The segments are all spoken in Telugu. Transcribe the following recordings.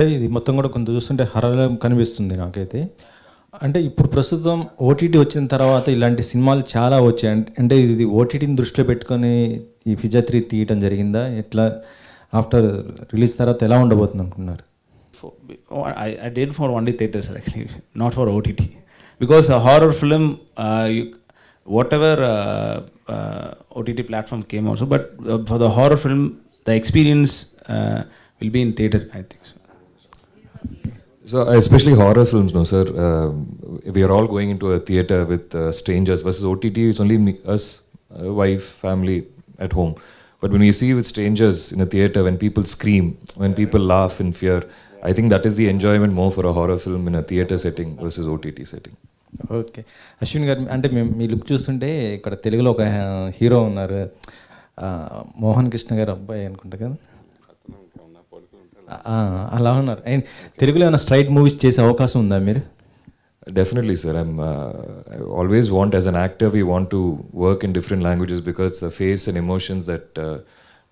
అంటే ఇది మొత్తం కూడా కొంత చూస్తుంటే హరళం కనిపిస్తుంది నాకైతే. అంటే ఇప్పుడు ప్రస్తుతం ఓటీటీ వచ్చిన తర్వాత ఇలాంటి సినిమాలు చాలా వచ్చాయి. అంటే ఇది ఓటీటీని దృష్టిలో పెట్టుకొని ఈ ఫిజియోథ్రీ తీయటం జరిగిందా? ఎట్లా ఆఫ్టర్ రిలీజ్ తర్వాత ఎలా ఉండబోతుంది అనుకున్నారు? I date for only theatres not for OTT because horror film whatever OTT platform came also but for the horror film the experience will be in theatre I think so So. So especially horror films, no sir. Um, we are all going into a theater with uh, strangers versus OTT. It's only me, us, uh, wife, family at home. But when we see with strangers in a theater, when people scream, when people laugh in fear, I think that is the enjoyment more for a horror film in a theater setting versus OTT setting. Okay Ashwin garu అంటే మేము మీ లుక్ చూస్తుంటే ఇక్కడ తెలుగులో ఒక హీరో ఉన్నారు ఆ, మోహన్ కృష్ణ గారు అబ్బాయి అనుకుంటా కదా ఆ, అలా ఉన్నారు అండ్ తెలుగులో ఏమైనా స్ట్రైట్ మూవీస్ చేసే అవకాశం ఉందా మీరు Definitely, sir. I'm. Uh, I always want, as an actor, we want to work in different languages because the face and emotions that uh,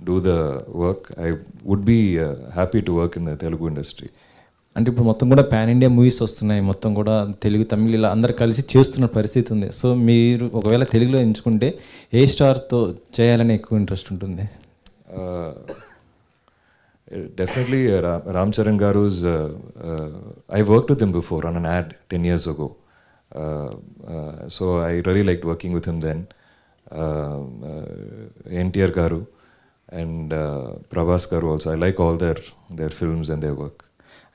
do the work. I would be uh, happy to work in the Telugu industry. అంటే ఇప్పుడు మొత్తం కూడా పాన్ ఇండియా మూవీస్ వస్తున్నాయి మొత్తం కూడా తెలుగు తమిళ ఇలా అందరు కలిసి చేస్తున్న పరిస్థితి ఉంది సో మీరు ఒకవేళ తెలుగులో ఎంచుకుంటే ఏ స్టార్తో చేయాలని ఎక్కువ ఇంట్రెస్ట్ ఉంటుంది Uh, definitely, uh, Ram, Ram Charan Garu's. Uh, uh, I worked with him before on an ad 10 years ago. Uh, uh, so I really liked working with him then. Uh, uh, NTR Garu and uh, Prabhas Garu also. I like all their, their films and their work.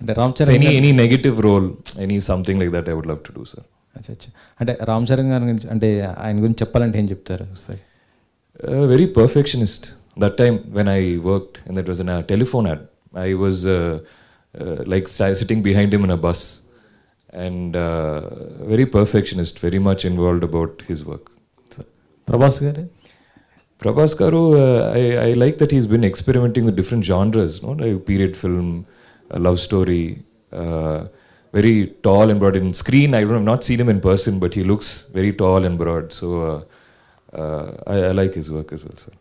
అంటే రామ్ చరణ్ any, గారు- any negative role, any something like that, I would love to do, sir. అచ్చా అచ్చా అంటే రామ్ చరణ్ గారి గురించి అంటే ఆయన గురించి చెప్పాలంటే ఏం చెప్తారు ఒకసారి Uh, very perfectionist. that time when I worked, and that was in a telephone ad, I was uh, uh, like sitting behind him in a bus and uh, very perfectionist, very much involved about his work. Prabhas Garu? Prabhas Garu, uh, I, I, like that he's been experimenting with different genres, no? like period film, uh, love story, uh, very tall and broad. In screen, I don't, have not seen him in person, but he looks very tall and broad. So I, I, like his work as well, sir.